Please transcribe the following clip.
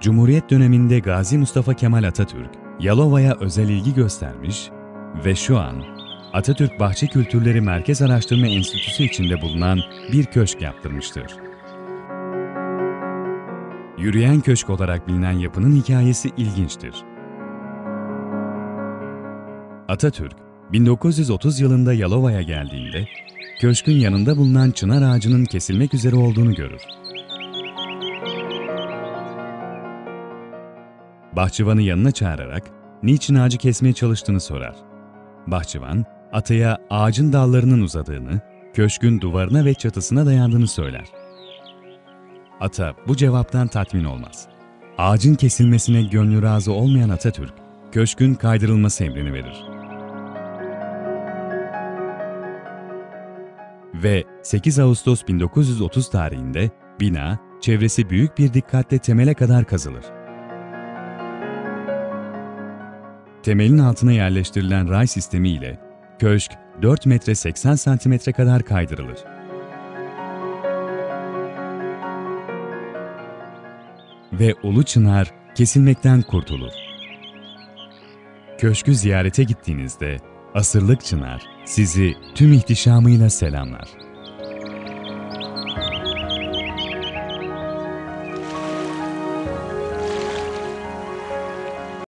Cumhuriyet döneminde Gazi Mustafa Kemal Atatürk, Yalova'ya özel ilgi göstermiş ve şu an Atatürk Bahçe Kültürleri Merkez Araştırma Enstitüsü içinde bulunan bir köşk yaptırmıştır. Yürüyen köşk olarak bilinen yapının hikayesi ilginçtir. Atatürk, 1930 yılında Yalova'ya geldiğinde, köşkün yanında bulunan çınar ağacının kesilmek üzere olduğunu görür. Bahçıvanı yanına çağırarak, niçin ağacı kesmeye çalıştığını sorar. Bahçıvan, ataya ağacın dallarının uzadığını, köşkün duvarına ve çatısına dayandığını söyler. Ata bu cevaptan tatmin olmaz. Ağacın kesilmesine gönlü razı olmayan Atatürk, köşkün kaydırılması emrini verir. Ve 8 Ağustos 1930 tarihinde bina, çevresi büyük bir dikkatle temele kadar kazılır. Temelin altına yerleştirilen ray sistemi ile köşk 4 metre 80 santimetre kadar kaydırılır. Ve Ulu Çınar kesilmekten kurtulur. Köşkü ziyarete gittiğinizde asırlık çınar sizi tüm ihtişamıyla selamlar.